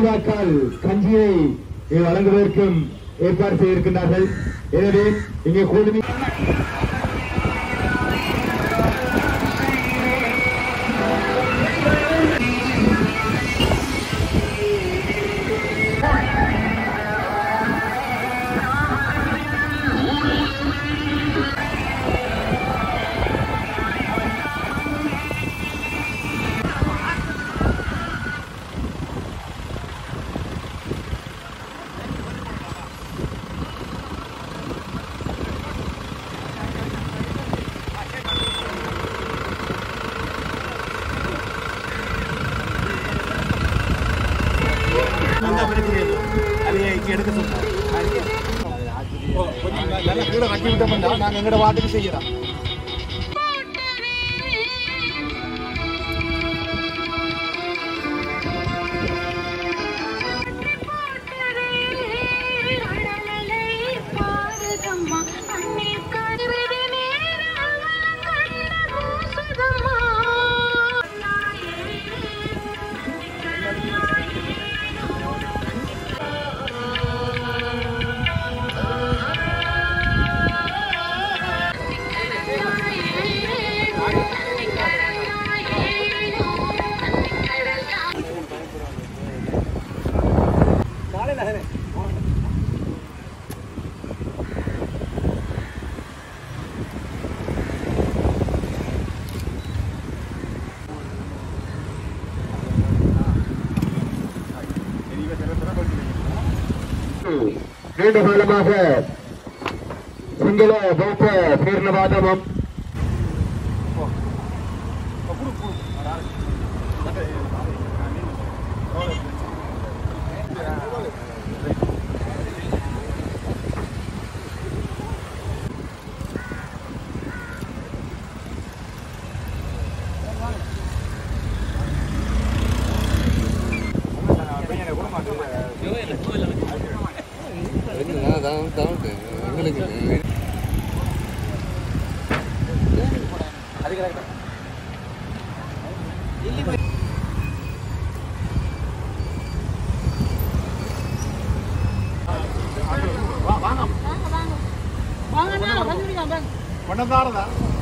விழாக்கால் கஞ்சியை வழங்குவதற்கும் ஏற்பாடு செய்திருக்கின்றார்கள். எனவே இங்கே கூடுமி ಬಂದ ಬರೀತಿದೆಯಲ್ಲ ಅಲ್ಲಿ ಈಗ எடுக்க சொன்னாங்க அதுக்கு நல்லா கீழே கட்டி விட்டோம்னா வாட்டுக்கு செய்யலாம் நீண்ட காலமாக சிங்கள பௌத்த பேர்ணவாதமும் எங்களுக்கு வாங்க வாங்க. வாங்க வாங்க. வாங்க வாங்க வாங்க. வாங்க வாங்க வாங்க வாங்க